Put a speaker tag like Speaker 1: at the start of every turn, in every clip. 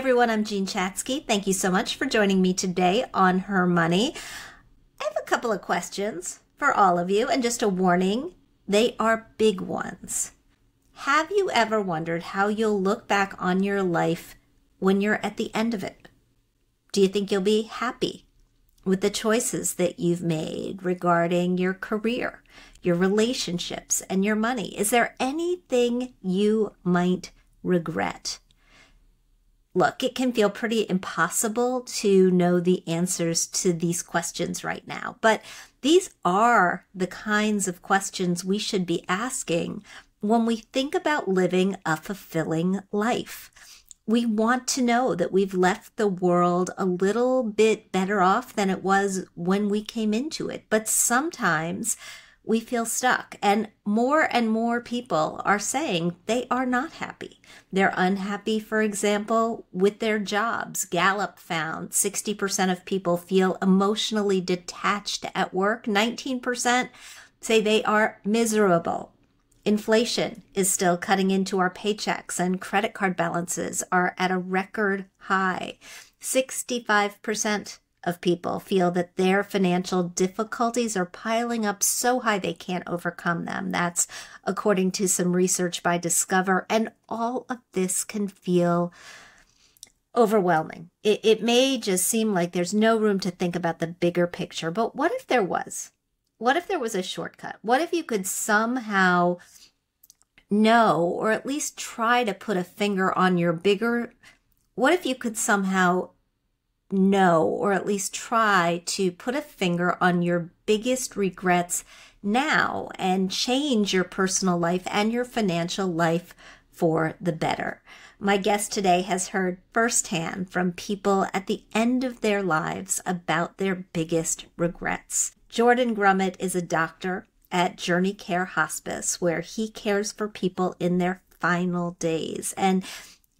Speaker 1: everyone, I'm Jean Chatzky. Thank you so much for joining me today on Her Money. I have a couple of questions for all of you, and just a warning they are big ones. Have you ever wondered how you'll look back on your life when you're at the end of it? Do you think you'll be happy with the choices that you've made regarding your career, your relationships, and your money? Is there anything you might regret? Look, it can feel pretty impossible to know the answers to these questions right now, but these are the kinds of questions we should be asking when we think about living a fulfilling life. We want to know that we've left the world a little bit better off than it was when we came into it. But sometimes we feel stuck. And more and more people are saying they are not happy. They're unhappy, for example, with their jobs. Gallup found 60% of people feel emotionally detached at work, 19% say they are miserable. Inflation is still cutting into our paychecks and credit card balances are at a record high. 65% of people feel that their financial difficulties are piling up so high they can't overcome them. That's according to some research by Discover. And all of this can feel overwhelming. It, it may just seem like there's no room to think about the bigger picture, but what if there was? What if there was a shortcut? What if you could somehow know, or at least try to put a finger on your bigger? What if you could somehow know, or at least try to put a finger on your biggest regrets now and change your personal life and your financial life for the better. My guest today has heard firsthand from people at the end of their lives about their biggest regrets. Jordan Grumet is a doctor at Journey Care Hospice, where he cares for people in their final days. And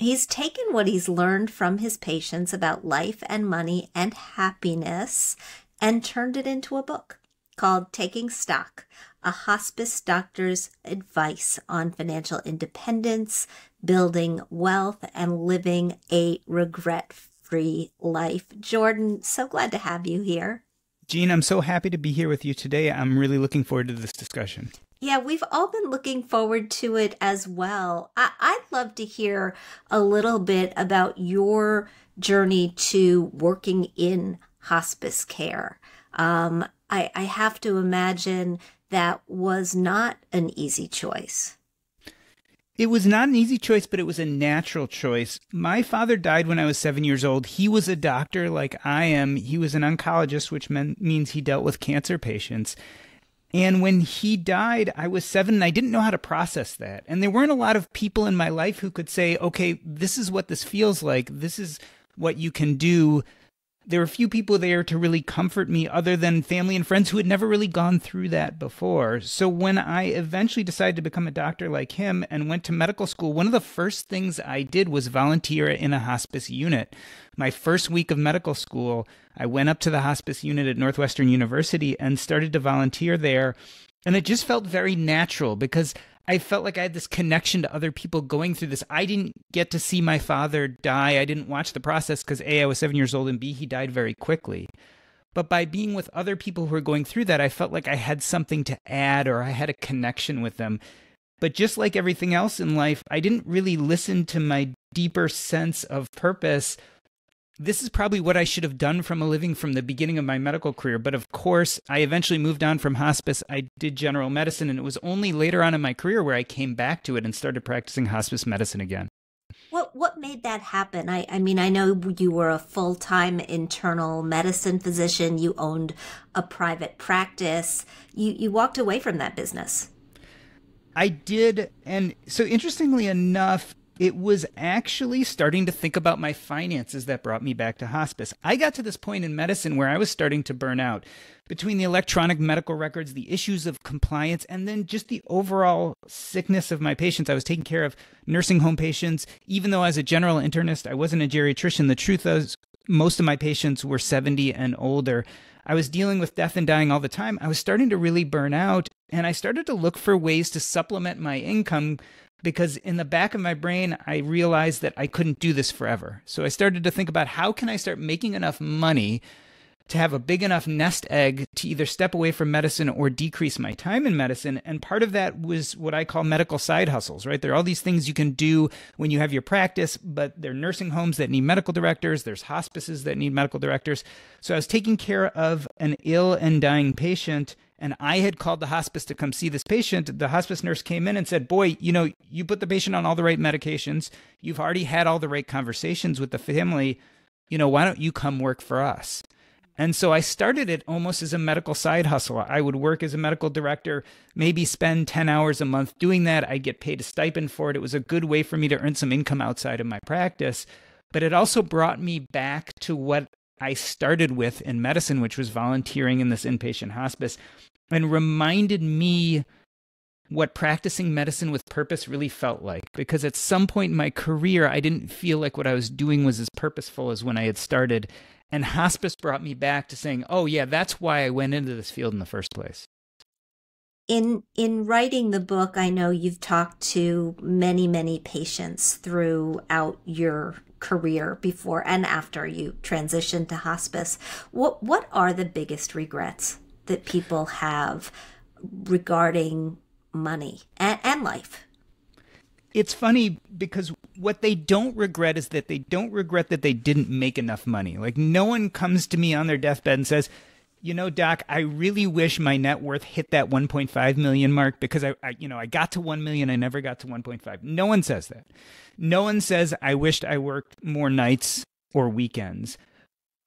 Speaker 1: He's taken what he's learned from his patients about life and money and happiness and turned it into a book called Taking Stock A Hospice Doctor's Advice on Financial Independence, Building Wealth, and Living a Regret Free Life. Jordan, so glad to have you here.
Speaker 2: Jean, I'm so happy to be here with you today. I'm really looking forward to this discussion.
Speaker 1: Yeah, we've all been looking forward to it as well. I- would love to hear a little bit about your journey to working in hospice care. Um, I, I have to imagine that was not an easy choice.
Speaker 2: It was not an easy choice, but it was a natural choice. My father died when I was seven years old. He was a doctor like I am. He was an oncologist, which means he dealt with cancer patients. And when he died, I was seven and I didn't know how to process that. And there weren't a lot of people in my life who could say, okay, this is what this feels like. This is what you can do. There were few people there to really comfort me other than family and friends who had never really gone through that before. So when I eventually decided to become a doctor like him and went to medical school, one of the first things I did was volunteer in a hospice unit. My first week of medical school, I went up to the hospice unit at Northwestern University and started to volunteer there. And it just felt very natural because I felt like I had this connection to other people going through this. I didn't get to see my father die. I didn't watch the process because A, I was seven years old, and B, he died very quickly. But by being with other people who were going through that, I felt like I had something to add or I had a connection with them. But just like everything else in life, I didn't really listen to my deeper sense of purpose this is probably what I should have done from a living from the beginning of my medical career. But of course, I eventually moved on from hospice. I did general medicine, and it was only later on in my career where I came back to it and started practicing hospice medicine again.
Speaker 1: What what made that happen? I, I mean, I know you were a full time internal medicine physician. You owned a private practice. You you walked away from that business.
Speaker 2: I did, and so interestingly enough, it was actually starting to think about my finances that brought me back to hospice. I got to this point in medicine where I was starting to burn out between the electronic medical records, the issues of compliance, and then just the overall sickness of my patients. I was taking care of nursing home patients. Even though as a general internist, I wasn't a geriatrician, the truth is, most of my patients were 70 and older. I was dealing with death and dying all the time. I was starting to really burn out, and I started to look for ways to supplement my income because in the back of my brain, I realized that I couldn't do this forever. So I started to think about how can I start making enough money to have a big enough nest egg to either step away from medicine or decrease my time in medicine. And part of that was what I call medical side hustles, right? There are all these things you can do when you have your practice, but there are nursing homes that need medical directors, there's hospices that need medical directors. So I was taking care of an ill and dying patient. And I had called the hospice to come see this patient. The hospice nurse came in and said, Boy, you know, you put the patient on all the right medications. You've already had all the right conversations with the family. You know, why don't you come work for us? And so I started it almost as a medical side hustle. I would work as a medical director, maybe spend 10 hours a month doing that. I'd get paid a stipend for it. It was a good way for me to earn some income outside of my practice. But it also brought me back to what I started with in medicine, which was volunteering in this inpatient hospice, and reminded me what practicing medicine with purpose really felt like. Because at some point in my career, I didn't feel like what I was doing was as purposeful as when I had started. And hospice brought me back to saying, oh, yeah, that's why I went into this field in the first place.
Speaker 1: In, in writing the book, I know you've talked to many, many patients throughout your career before and after you transitioned to hospice. What, what are the biggest regrets that people have regarding money and, and life?
Speaker 2: it's funny because what they don't regret is that they don't regret that they didn't make enough money. Like no one comes to me on their deathbed and says, "You know, doc, I really wish my net worth hit that 1.5 million mark because I, I you know, I got to 1 million, I never got to 1.5." No one says that. No one says I wished I worked more nights or weekends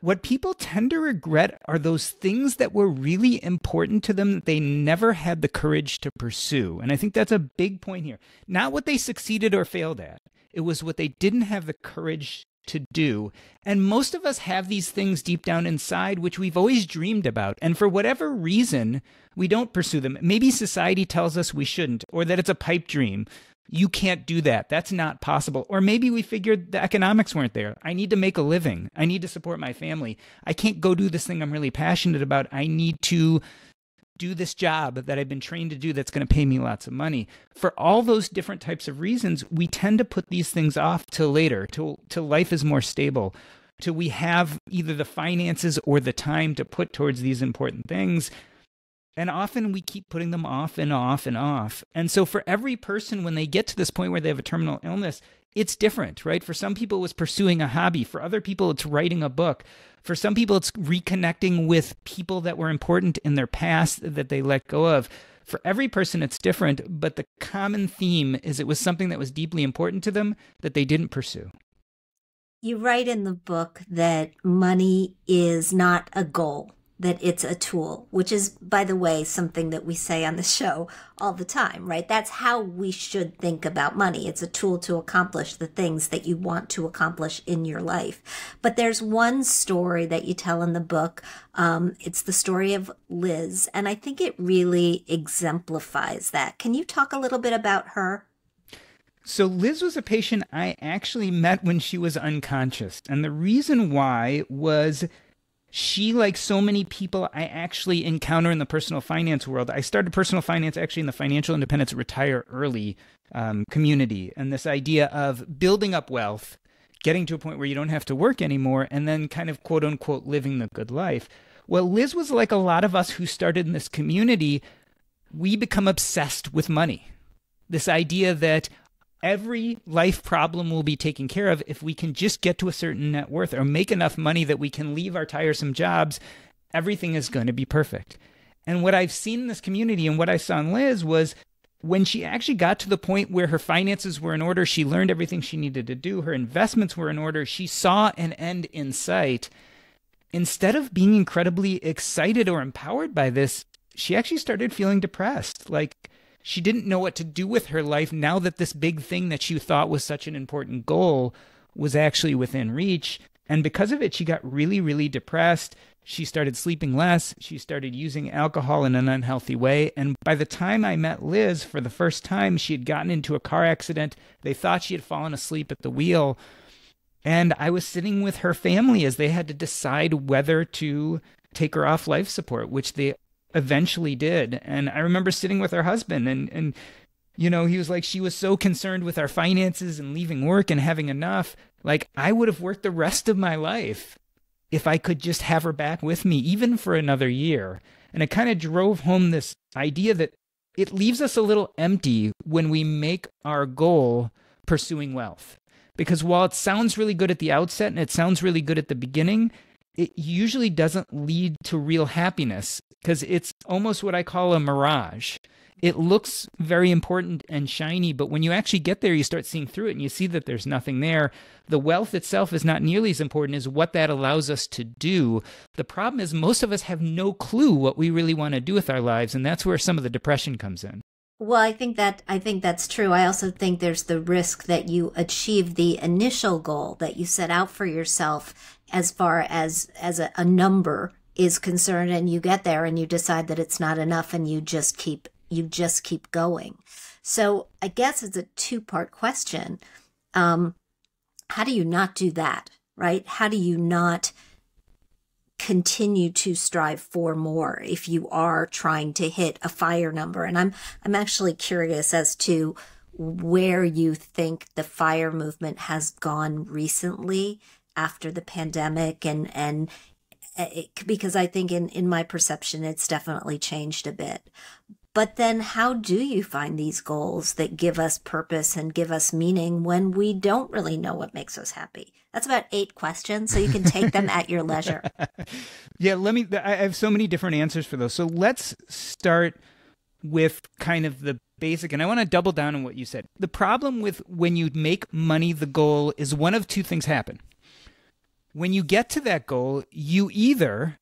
Speaker 2: what people tend to regret are those things that were really important to them that they never had the courage to pursue. And I think that's a big point here. Not what they succeeded or failed at, it was what they didn't have the courage to do. And most of us have these things deep down inside, which we've always dreamed about. And for whatever reason, we don't pursue them. Maybe society tells us we shouldn't, or that it's a pipe dream, you can't do that. That's not possible. Or maybe we figured the economics weren't there. I need to make a living. I need to support my family. I can't go do this thing I'm really passionate about. I need to do this job that I've been trained to do that's going to pay me lots of money. For all those different types of reasons, we tend to put these things off till later, till till life is more stable, till we have either the finances or the time to put towards these important things and often we keep putting them off and off and off. And so for every person, when they get to this point where they have a terminal illness, it's different, right? For some people, it's pursuing a hobby. For other people, it's writing a book. For some people, it's reconnecting with people that were important in their past that they let go of. For every person, it's different, but the common theme is it was something that was deeply important to them that they didn't pursue.
Speaker 1: You write in the book that money is not a goal that it's a tool, which is, by the way, something that we say on the show all the time, right? That's how we should think about money. It's a tool to accomplish the things that you want to accomplish in your life. But there's one story that you tell in the book. Um, it's the story of Liz, and I think it really exemplifies that. Can you talk a little bit about her?
Speaker 2: So, Liz was a patient I actually met when she was unconscious. And the reason why was she, like so many people I actually encounter in the personal finance world, I started personal finance actually in the financial independence retire early um, community. And this idea of building up wealth, getting to a point where you don't have to work anymore, and then kind of quote unquote living the good life. Well, Liz was like a lot of us who started in this community. We become obsessed with money. This idea that every life problem will be taken care of if we can just get to a certain net worth or make enough money that we can leave our tiresome jobs. Everything is going to be perfect. And what I've seen in this community and what I saw in Liz was when she actually got to the point where her finances were in order, she learned everything she needed to do, her investments were in order, she saw an end in sight. Instead of being incredibly excited or empowered by this, she actually started feeling depressed. Like, she didn't know what to do with her life now that this big thing that she thought was such an important goal was actually within reach. And because of it, she got really, really depressed. She started sleeping less. She started using alcohol in an unhealthy way. And by the time I met Liz for the first time, she had gotten into a car accident. They thought she had fallen asleep at the wheel. And I was sitting with her family as they had to decide whether to take her off life support, which they eventually did. And I remember sitting with her husband and, and You know, he was like, she was so concerned with our finances and leaving work and having enough. Like, I would have worked the rest of my life if I could just have her back with me, even for another year. And it kind of drove home this idea that it leaves us a little empty when we make our goal pursuing wealth. Because while it sounds really good at the outset and it sounds really good at the beginning, it usually doesn't lead to real happiness because it's almost what I call a mirage it looks very important and shiny, but when you actually get there, you start seeing through it and you see that there's nothing there. The wealth itself is not nearly as important as what that allows us to do. The problem is, most of us have no clue what we really want to do with our lives, and that's where some of the depression comes in.
Speaker 1: Well, I think that I think that's true. I also think there's the risk that you achieve the initial goal that you set out for yourself as far as as a, a number is concerned and you get there and you decide that it's not enough and you just keep you just keep going. So I guess it's a two part question. Um, how do you not do that, right? How do you not continue to strive for more if you are trying to hit a fire number? And I'm, I'm actually curious as to where you think the fire movement has gone recently after the pandemic and, and it, because I think in, in my perception, it's definitely changed a bit. But then, how do you find these goals that give us purpose and give us meaning when we don't really know what makes us happy? That's about eight questions, so you can take them at your leisure.
Speaker 2: Yeah, let me. I have so many different answers for those. So let's start with kind of the basic, and I want to double down on what you said. The problem with when you make money the goal is one of two things happen. When you get to that goal, you either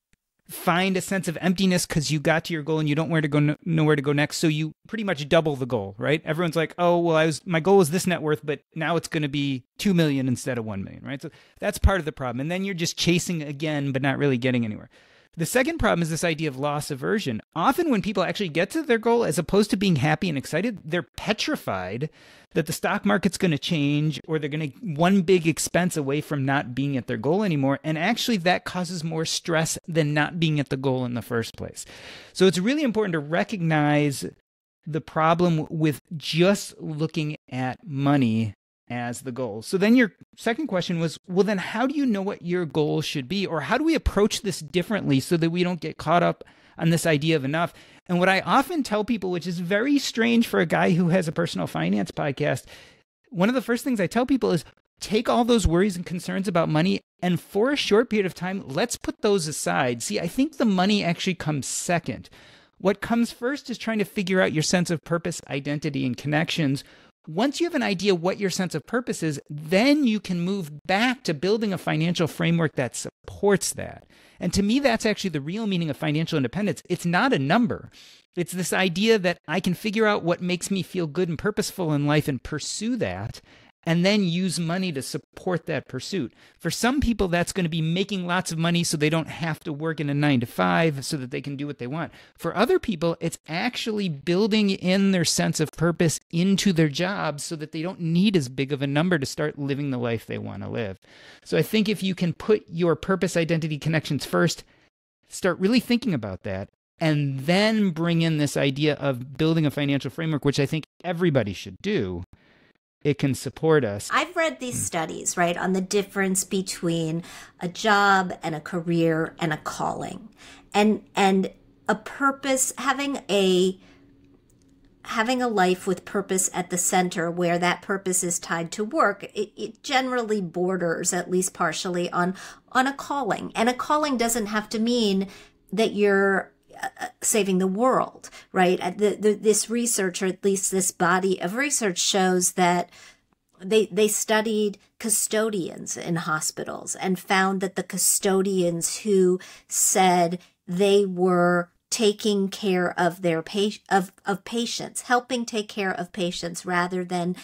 Speaker 2: find a sense of emptiness because you got to your goal and you don't where to go know where to go next so you pretty much double the goal right? Everyone's like oh well i was my goal was this net worth but now it's going to be 2 million instead of 1 million right? So that's part of the problem and then you're just chasing again but not really getting anywhere the second problem is this idea of loss aversion. Often, when people actually get to their goal, as opposed to being happy and excited, they're petrified that the stock market's going to change or they're going to one big expense away from not being at their goal anymore. And actually, that causes more stress than not being at the goal in the first place. So, it's really important to recognize the problem with just looking at money as the goal. So then your second question was, well, then how do you know what your goal should be? Or how do we approach this differently so that we don't get caught up on this idea of enough? And what I often tell people, which is very strange for a guy who has a personal finance podcast, one of the first things I tell people is take all those worries and concerns about money and for a short period of time, let's put those aside. See, I think the money actually comes second. What comes first is trying to figure out your sense of purpose, identity, and connections once you have an idea what your sense of purpose is, then you can move back to building a financial framework that supports that. And to me, that's actually the real meaning of financial independence. It's not a number. It's this idea that I can figure out what makes me feel good and purposeful in life and pursue that and then use money to support that pursuit. For some people, that's going to be making lots of money so they don't have to work in a nine to five so that they can do what they want. For other people, it's actually building in their sense of purpose into their jobs so that they don't need as big of a number to start living the life they want to live. So I think if you can put your purpose, identity, connections first, start really thinking about that. And then bring in this idea of building a financial framework, which I think everybody should do it can support us.
Speaker 1: I've read these mm. studies, right, on the difference between a job and a career and a calling. And and a purpose having a having a life with purpose at the center where that purpose is tied to work it, it, generally borders at least partially on on a calling and a calling doesn't have to mean that you're saving the world, right? Uh, the, the, this research, or at least this body of research, shows that they they studied custodians in hospitals and found that the custodians who said they were taking care of their pa- of of patients, helping take care of patients rather than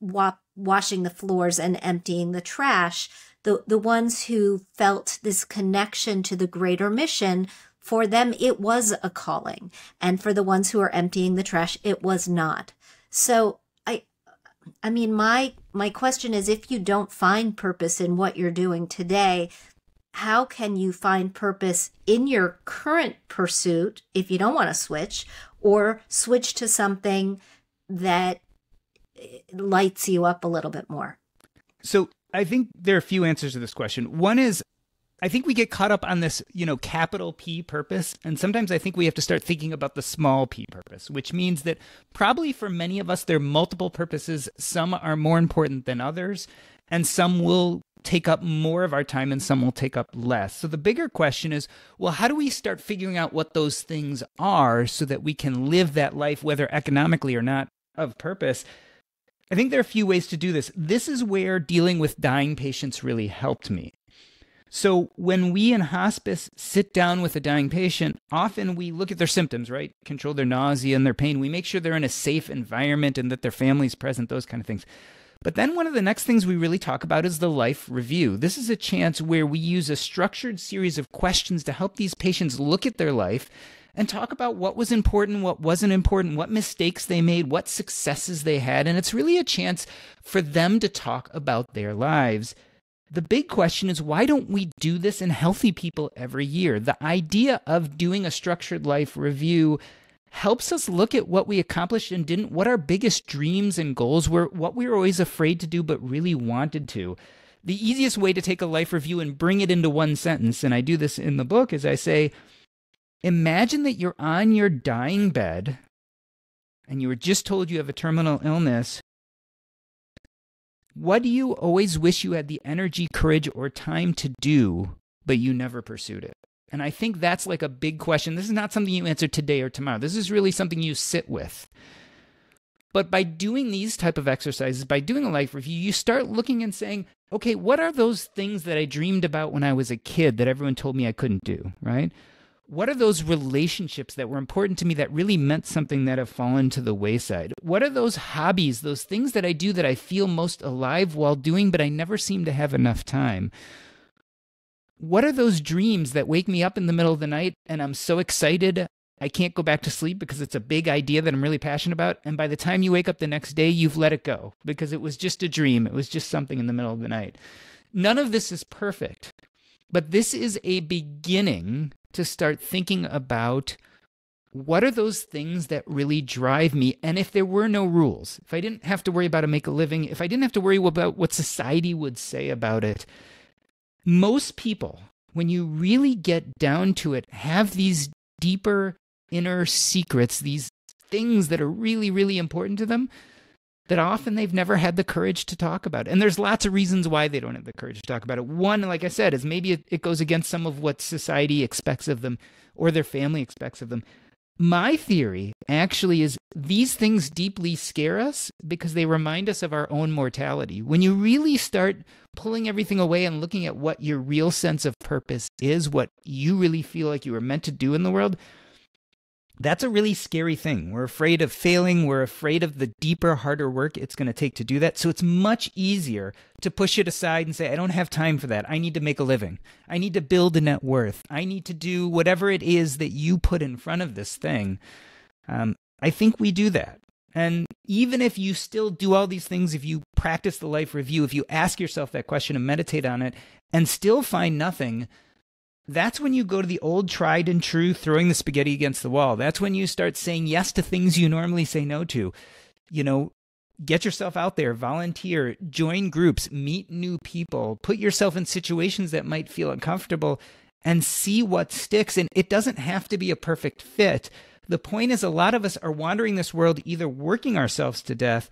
Speaker 1: wa- washing the floors and emptying the trash. The the ones who felt this connection to the greater mission for them, it was a calling. And for the ones who are emptying the trash, it was not. So I, I mean, my, my question is if you don't find purpose in what you're doing today, how can you find purpose in your current pursuit if you don't want to switch or switch to something that eh, lights you up a little bit more?
Speaker 2: So I think there are a few answers to this question. One is I think we get caught up on this, you know, capital P purpose. And sometimes I think we have to start thinking about the small p purpose, which means that probably for many of us, there are multiple purposes. Some are more important than others, and some will take up more of our time and some will take up less. So the bigger question is well, how do we start figuring out what those things are so that we can live that life, whether economically or not, of purpose? I think there are a few ways to do this. This is where dealing with dying patients really helped me. So when we in hospice sit down with a dying patient, often we look at their symptoms, right? Control their nausea and their pain. We make sure they're in a safe environment and that their family's present, those kind of things. But then one of the next things we really talk about is the life review. This is a chance where we use a structured series of questions to help these patients look at their life and talk about what was important, what wasn't important, what mistakes they made, what successes they had. And it's really a chance for them to talk about their lives. The big question is why don't we do this in healthy people every year? The idea of doing a structured life review helps us look at what we accomplished and didn't, what our biggest dreams and goals were, what we were always afraid to do but really wanted to. The easiest way to take a life review and bring it into one sentence, and I do this in the book, is I say, Imagine that you're on your dying bed and you were just told you have a terminal illness what do you always wish you had the energy, courage, or time to do, but you never pursued it? And I think that's like a big question. This is not something you answer today or tomorrow. This is really something you sit with. But by doing these type of exercises, by doing a life review, you start looking and saying, okay, what are those things that I dreamed about when I was a kid that everyone told me I couldn't do, right? What are those relationships that were important to me that really meant something that have fallen to the wayside? What are those hobbies, those things that I do that I feel most alive while doing, but I never seem to have enough time? What are those dreams that wake me up in the middle of the night and I'm so excited I can't go back to sleep because it's a big idea that I'm really passionate about. And by the time you wake up the next day, you've let it go because it was just a dream. It was just something in the middle of the night. None of this is perfect, but this is a beginning to start thinking about what are those things that really drive me? And if there were no rules, if I didn't have to worry about to make a living, if I didn't have to worry about what society would say about it, most people, when you really get down to it, have these deeper inner secrets, these things that are really, really important to them that often they've never had the courage to talk about. And there's lots of reasons why they don't have the courage to talk about it. One, like I said, is maybe it, it goes against some of what society expects of them or their family expects of them. My theory actually is these things deeply scare us because they remind us of our own mortality. When you really start pulling everything away and looking at what your real sense of purpose is, what you really feel like you were meant to do in the world, that's a really scary thing. We're afraid of failing. We're afraid of the deeper, harder work it's going to take to do that. So it's much easier to push it aside and say, I don't have time for that. I need to make a living. I need to build a net worth. I need to do whatever it is that you put in front of this thing. Um, I think we do that. And even if you still do all these things, if you practice the life review, if you ask yourself that question and meditate on it and still find nothing, that's when you go to the old tried and true throwing the spaghetti against the wall. That's when you start saying yes to things you normally say no to. You know, get yourself out there, volunteer, join groups, meet new people, put yourself in situations that might feel uncomfortable and see what sticks. And it doesn't have to be a perfect fit. The point is, a lot of us are wandering this world either working ourselves to death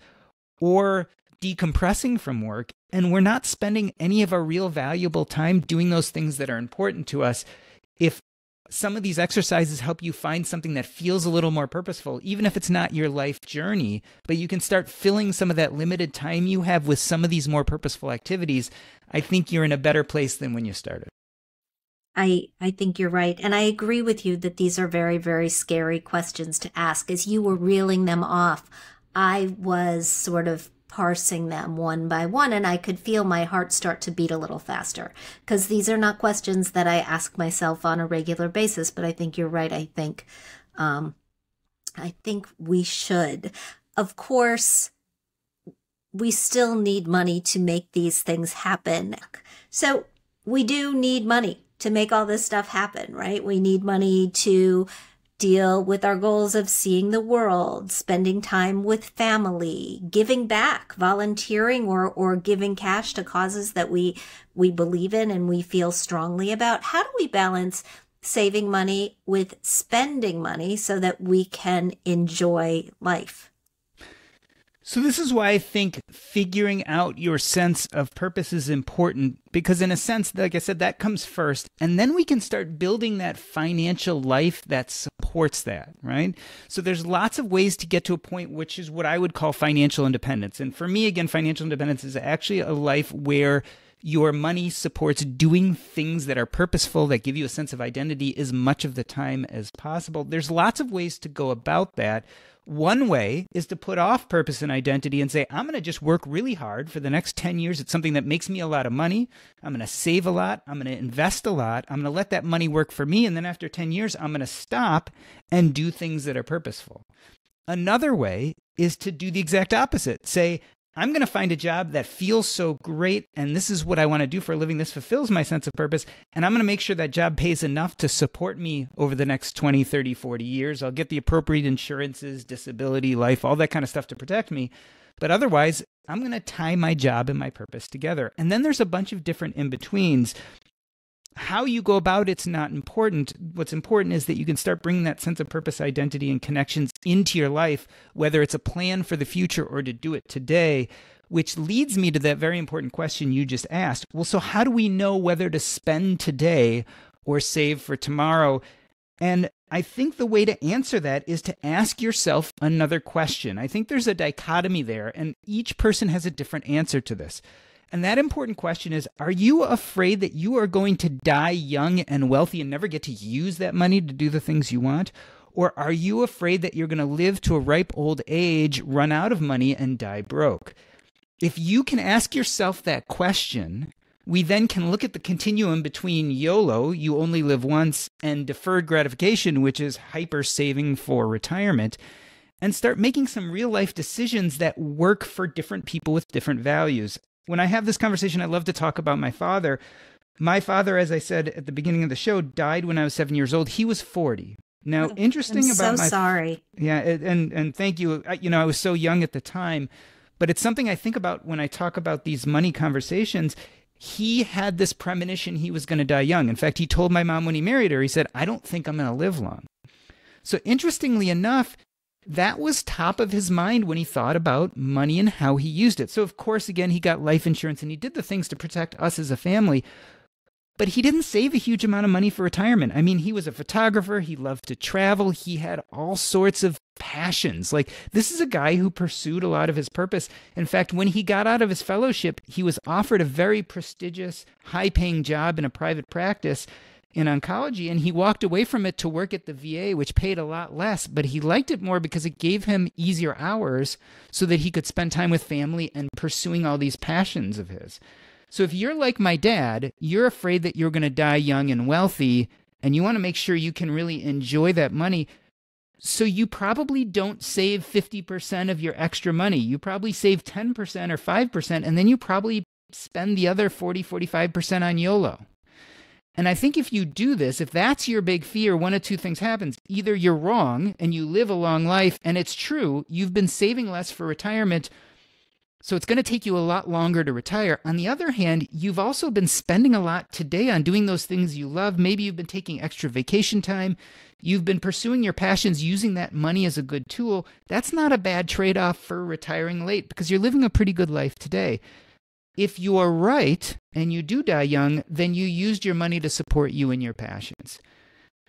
Speaker 2: or decompressing from work and we're not spending any of our real valuable time doing those things that are important to us if some of these exercises help you find something that feels a little more purposeful, even if it's not your life journey, but you can start filling some of that limited time you have with some of these more purposeful activities, I think you're in a better place than when you started.
Speaker 1: I, I think you're right. And I agree with you that these are very, very scary questions to ask. As you were reeling them off, I was sort of parsing them one by one, and I could feel my heart start to beat a little faster. Because these are not questions that I ask myself on a regular basis, but I think you're right. I think, um, I think we should. Of course, we still need money to make these things happen. So we do need money to make all this stuff happen, right? We need money to deal with our goals of seeing the world, spending time with family, giving back, volunteering or or giving cash to causes that we we believe in and we feel strongly about. How do we balance saving money with spending money so that we can enjoy life?
Speaker 2: So, this is why I think figuring out your sense of purpose is important because, in a sense, like I said, that comes first. And then we can start building that financial life that supports that, right? So, there's lots of ways to get to a point which is what I would call financial independence. And for me, again, financial independence is actually a life where your money supports doing things that are purposeful, that give you a sense of identity as much of the time as possible. There's lots of ways to go about that. One way is to put off purpose and identity and say, I'm going to just work really hard for the next 10 years. It's something that makes me a lot of money. I'm going to save a lot. I'm going to invest a lot. I'm going to let that money work for me. And then after 10 years, I'm going to stop and do things that are purposeful. Another way is to do the exact opposite. Say, I'm going to find a job that feels so great and this is what I want to do for a living. This fulfills my sense of purpose. And I'm going to make sure that job pays enough to support me over the next 20, 30, 40 years. I'll get the appropriate insurances, disability, life, all that kind of stuff to protect me. But otherwise, I'm going to tie my job and my purpose together. And then there's a bunch of different in betweens how you go about it's not important. What's important is that you can start bringing that sense of purpose, identity, and connections into your life, whether it's a plan for the future or to do it today. Which leads me to that very important question you just asked. Well, so how do we know whether to spend today or save for tomorrow? And I think the way to answer that is to ask yourself another question. I think there's a dichotomy there, and each person has a different answer to this. And that important question is Are you afraid that you are going to die young and wealthy and never get to use that money to do the things you want? Or are you afraid that you're going to live to a ripe old age, run out of money, and die broke? If you can ask yourself that question, we then can look at the continuum between YOLO, you only live once, and deferred gratification, which is hyper saving for retirement, and start making some real life decisions that work for different people with different values when I have this conversation, I love to talk about my father. My father, as I said at the beginning of the show, died when I was seven years old. He was 40. Now, oh, interesting
Speaker 1: I'm
Speaker 2: about
Speaker 1: so
Speaker 2: my
Speaker 1: sorry.
Speaker 2: Yeah, and and thank you. You know, I was so young at the time, but it's something I think about when I talk about these money conversations. He had this premonition he was going to die young. In fact, he told my mom when he married her, he said, "I don't think I'm going to live long." So interestingly enough, that was top of his mind when he thought about money and how he used it. So, of course, again, he got life insurance and he did the things to protect us as a family. But he didn't save a huge amount of money for retirement. I mean, he was a photographer. He loved to travel. He had all sorts of passions. Like, this is a guy who pursued a lot of his purpose. In fact, when he got out of his fellowship, he was offered a very prestigious, high paying job in a private practice in oncology and he walked away from it to work at the VA which paid a lot less but he liked it more because it gave him easier hours so that he could spend time with family and pursuing all these passions of his. So if you're like my dad, you're afraid that you're going to die young and wealthy and you want to make sure you can really enjoy that money. So you probably don't save 50% of your extra money. You probably save 10% or 5% and then you probably spend the other 40 45% on YOLO. And I think if you do this, if that's your big fear, one of two things happens. Either you're wrong and you live a long life, and it's true, you've been saving less for retirement, so it's going to take you a lot longer to retire. On the other hand, you've also been spending a lot today on doing those things you love. Maybe you've been taking extra vacation time. You've been pursuing your passions using that money as a good tool. That's not a bad trade off for retiring late because you're living a pretty good life today. If you are right and you do die young, then you used your money to support you and your passions.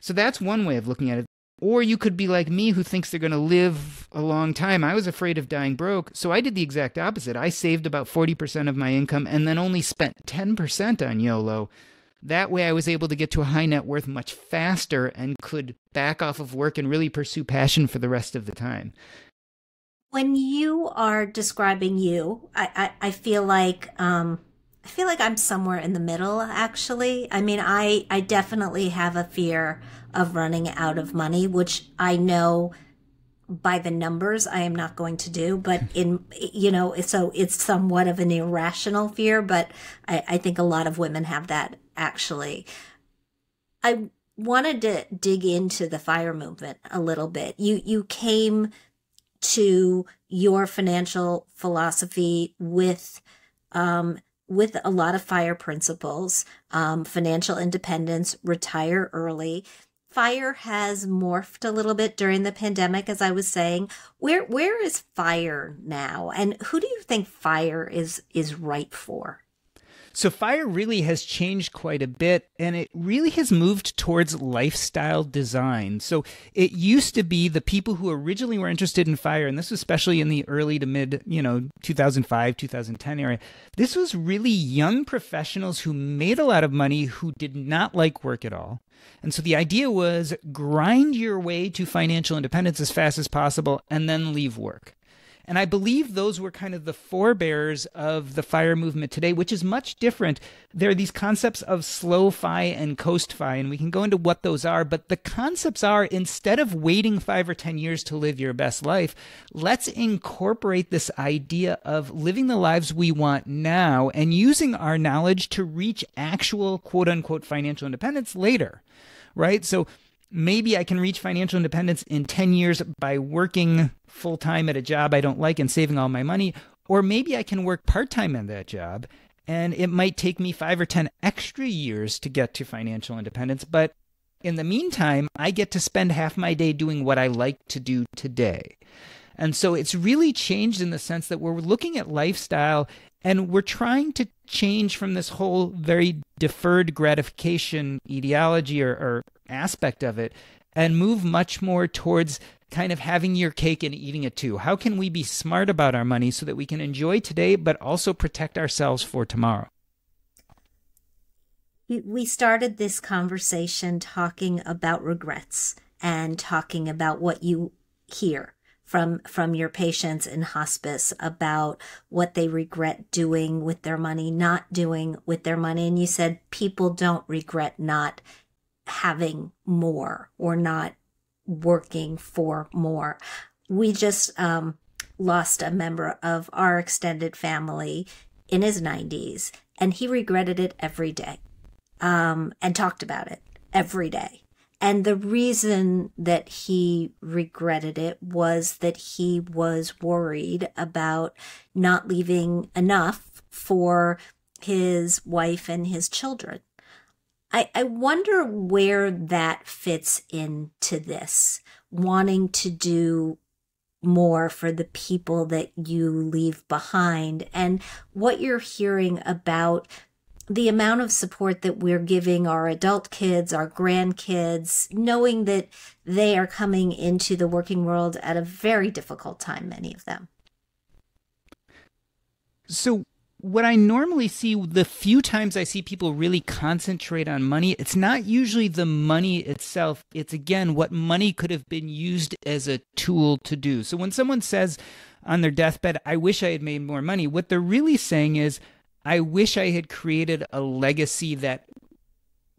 Speaker 2: So that's one way of looking at it. Or you could be like me who thinks they're going to live a long time. I was afraid of dying broke, so I did the exact opposite. I saved about 40% of my income and then only spent 10% on YOLO. That way I was able to get to a high net worth much faster and could back off of work and really pursue passion for the rest of the time
Speaker 1: when you are describing you, I, I, I feel like um, I feel like I'm somewhere in the middle. Actually, I mean, I I definitely have a fear of running out of money, which I know by the numbers I am not going to do, but in you know, so it's somewhat of an irrational fear, but I, I think a lot of women have that actually. I wanted to dig into the fire movement a little bit. You you came to your financial philosophy with um, with a lot of fire principles, um, financial independence, retire early. Fire has morphed a little bit during the pandemic, as I was saying. Where where is fire now, and who do you think fire is is ripe for?
Speaker 2: So fire really has changed quite a bit and it really has moved towards lifestyle design. So it used to be the people who originally were interested in fire and this was especially in the early to mid, you know, 2005, 2010 area. This was really young professionals who made a lot of money who did not like work at all. And so the idea was grind your way to financial independence as fast as possible and then leave work. And I believe those were kind of the forebears of the fire movement today, which is much different. There are these concepts of slow fi and coast fi, and we can go into what those are. But the concepts are instead of waiting five or 10 years to live your best life, let's incorporate this idea of living the lives we want now and using our knowledge to reach actual quote unquote financial independence later. Right. So, maybe I can reach financial independence in 10 years by working full time at a job I don't like and saving all my money. Or maybe I can work part time in that job and it might take me five or 10 extra years to get to financial independence. But in the meantime, I get to spend half my day doing what I like to do today. And so it's really changed in the sense that we're looking at lifestyle and we're trying to change from this whole very deferred gratification ideology or, or aspect of it and move much more towards kind of having your cake and eating it too. How can we be smart about our money so that we can enjoy today, but also protect ourselves for tomorrow?
Speaker 1: We started this conversation talking about regrets and talking about what you hear from from your patients in hospice about what they regret doing with their money, not doing with their money and you said people don't regret not having more or not working for more. We just um, lost a member of our extended family in his 90s, and he regretted it every day um, and talked about it every day. And the reason that he regretted it was that he was worried about not leaving enough for his wife and his children. I, I wonder where that fits into this, wanting to do more for the people that you leave behind and what you're hearing about the amount of support that we're giving our adult kids, our grandkids, knowing that they are coming into the working world at a very difficult time, many of them.
Speaker 2: So, what I normally see, the few times I see people really concentrate on money, it's not usually the money itself. It's again what money could have been used as a tool to do. So when someone says on their deathbed, I wish I had made more money, what they're really saying is, I wish I had created a legacy that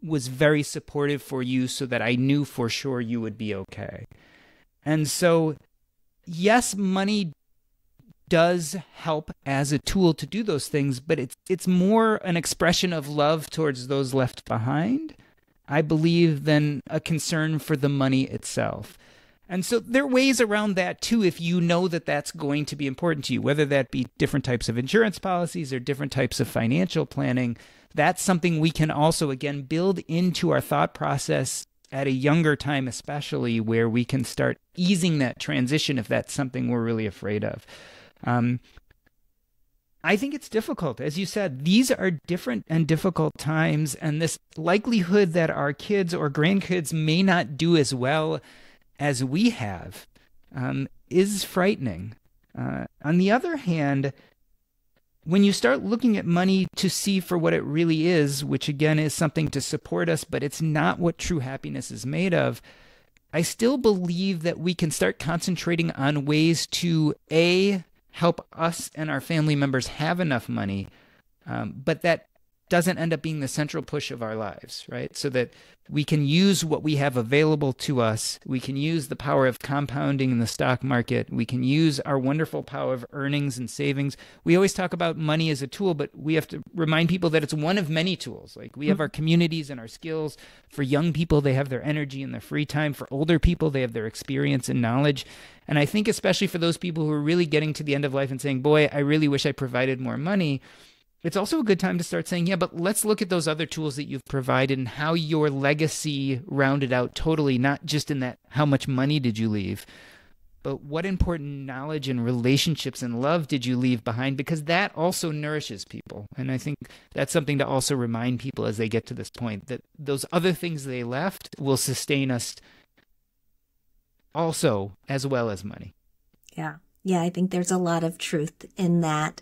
Speaker 2: was very supportive for you so that I knew for sure you would be okay. And so, yes, money does help as a tool to do those things, but it's it's more an expression of love towards those left behind, I believe, than a concern for the money itself. And so there are ways around that too if you know that that's going to be important to you, whether that be different types of insurance policies or different types of financial planning. That's something we can also, again, build into our thought process at a younger time, especially where we can start easing that transition if that's something we're really afraid of. Um, I think it's difficult. As you said, these are different and difficult times, and this likelihood that our kids or grandkids may not do as well as we have um, is frightening. Uh, on the other hand, when you start looking at money to see for what it really is, which again is something to support us, but it's not what true happiness is made of, I still believe that we can start concentrating on ways to A, help us and our family members have enough money, um, but that doesn't end up being the central push of our lives, right? So that we can use what we have available to us. We can use the power of compounding in the stock market. We can use our wonderful power of earnings and savings. We always talk about money as a tool, but we have to remind people that it's one of many tools. Like we have mm-hmm. our communities and our skills. For young people, they have their energy and their free time. For older people, they have their experience and knowledge. And I think, especially for those people who are really getting to the end of life and saying, boy, I really wish I provided more money it's also a good time to start saying, yeah, but let's look at those other tools that you've provided and how your legacy rounded out totally, not just in that how much money did you leave, but what important knowledge and relationships and love did you leave behind? Because that also nourishes people. And I think that's something to also remind people as they get to this point that those other things they left will sustain us also as well as money.
Speaker 1: Yeah. Yeah, I think there's a lot of truth in that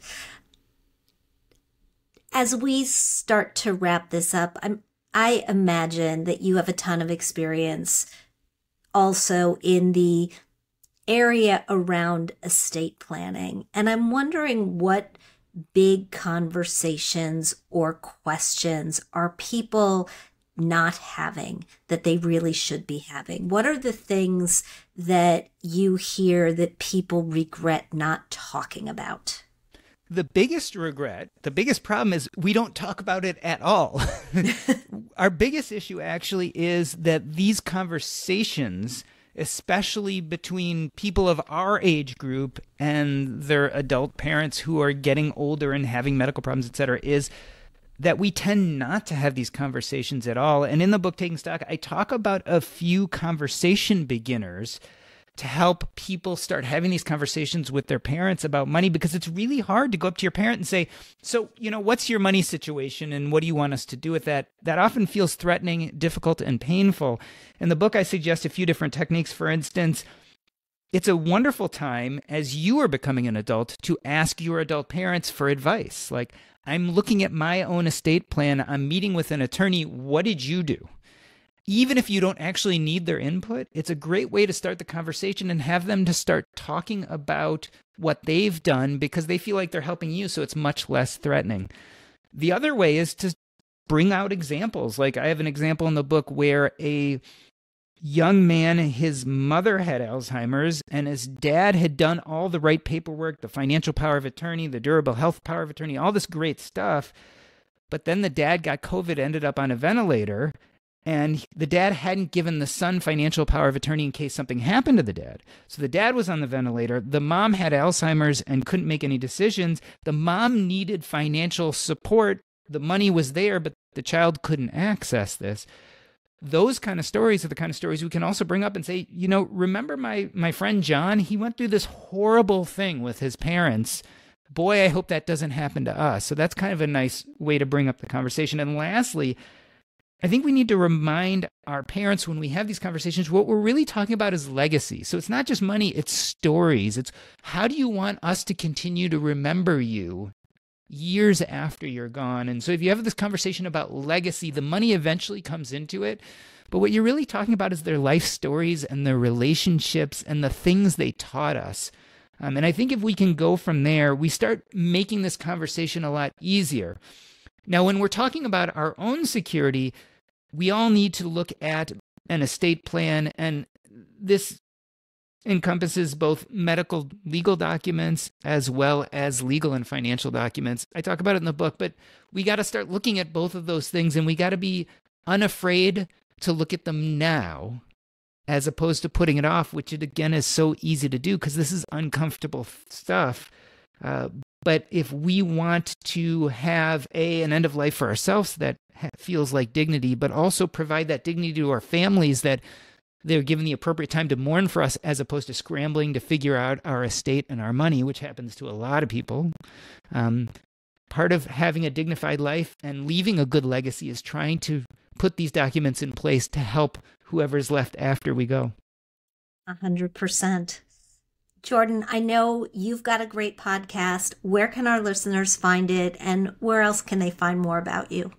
Speaker 1: as we start to wrap this up, I'm, I imagine that you have a ton of experience also in the area around estate planning. And I'm wondering what big conversations or questions are people not having that they really should be having? What are the things that you hear that people regret not talking about?
Speaker 2: The biggest regret, the biggest problem is we don't talk about it at all. Our biggest issue actually is that these conversations, especially between people of our age group and their adult parents who are getting older and having medical problems, et cetera, is that we tend not to have these conversations at all. And in the book Taking Stock, I talk about a few conversation beginners to help people start having these conversations with their parents about money because it's really hard to go up to your parent and say, So, you know, what's your money situation and what do you want us to do with that? That often feels threatening, difficult, and painful. In the book, I suggest a few different techniques. For instance, it's a wonderful time as you are becoming an adult to ask your adult parents for advice. Like, I'm looking at my own estate plan. I'm meeting with an attorney. What did you do? Even if you don't actually need their input, it's a great way to start the conversation and have them to start talking about what they've done because they feel like they're helping you. So it's much less threatening. The other way is to bring out examples. Like I have an example in the book where a young man, his mother had Alzheimer's, and his dad had done all the right paperwork the financial power of attorney, the durable health power of attorney, all this great stuff. But then the dad got COVID, ended up on a ventilator, and the dad hadn't given the son financial power of attorney in case something happened to the dad. So the dad was on the ventilator. The mom had Alzheimer's and couldn't make any decisions. The mom needed financial support. The money was there, but the child couldn't access this. Those kind of stories are the kind of stories we can also bring up and say, you know, remember my my friend John? He went through this horrible thing with his parents. Boy, I hope that doesn't happen to us. So that's kind of a nice way to bring up the conversation. And lastly, I think we need to remind our parents when we have these conversations what we're really talking about is legacy. So it's not just money, it's stories. It's how do you want us to continue to remember you years after you're gone? And so if you have this conversation about legacy, the money eventually comes into it. But what you're really talking about is their life stories and their relationships and the things they taught us. Um, and I think if we can go from there, we start making this conversation a lot easier. Now, when we're talking about our own security, we all need to look at an estate plan, and this encompasses both medical legal documents as well as legal and financial documents. I talk about it in the book, but we got to start looking at both of those things and we got to be unafraid to look at them now as opposed to putting it off, which it again is so easy to do because this is uncomfortable stuff. Uh, but if we want to have a an end of life for ourselves that feels like dignity, but also provide that dignity to our families that they're given the appropriate time to mourn for us as opposed to scrambling to figure out our estate and our money, which happens to a lot of people. Um, part of having a dignified life and leaving a good legacy is trying to put these documents in place to help whoever's left after we go.
Speaker 1: A hundred percent. Jordan, I know you've got a great podcast. Where can our listeners find it and where else can they find more about you?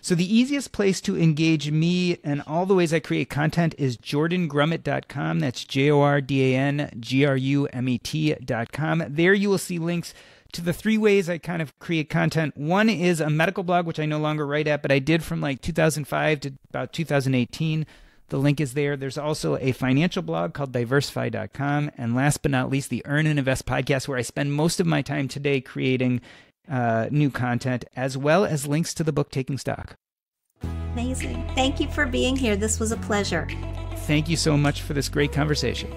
Speaker 2: So, the easiest place to engage me and all the ways I create content is jordangrumet.com. That's J O R D A N G R U M E T.com. There you will see links to the three ways I kind of create content. One is a medical blog, which I no longer write at, but I did from like 2005 to about 2018. The link is there. There's also a financial blog called diversify.com. And last but not least, the Earn and Invest podcast, where I spend most of my time today creating uh, new content, as well as links to the book Taking Stock.
Speaker 1: Amazing. Thank you for being here. This was a pleasure.
Speaker 2: Thank you so much for this great conversation.